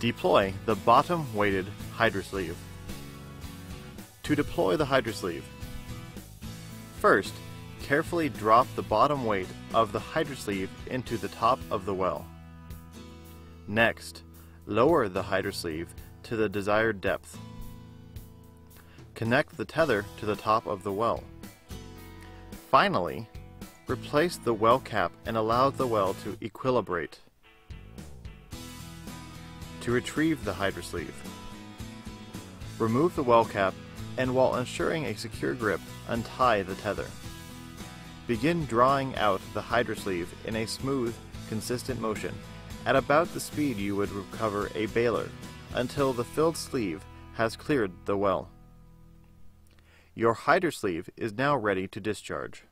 Deploy the bottom-weighted HydraSleeve. To deploy the HydraSleeve, first, carefully drop the bottom weight of the HydraSleeve into the top of the well. Next, lower the HydraSleeve to the desired depth. Connect the tether to the top of the well. Finally, replace the well cap and allow the well to equilibrate. To retrieve the HydraSleeve. remove the well cap and while ensuring a secure grip, untie the tether. Begin drawing out the HydraSleeve in a smooth, consistent motion at about the speed you would recover a baler until the filled sleeve has cleared the well. Your HydraSleeve is now ready to discharge.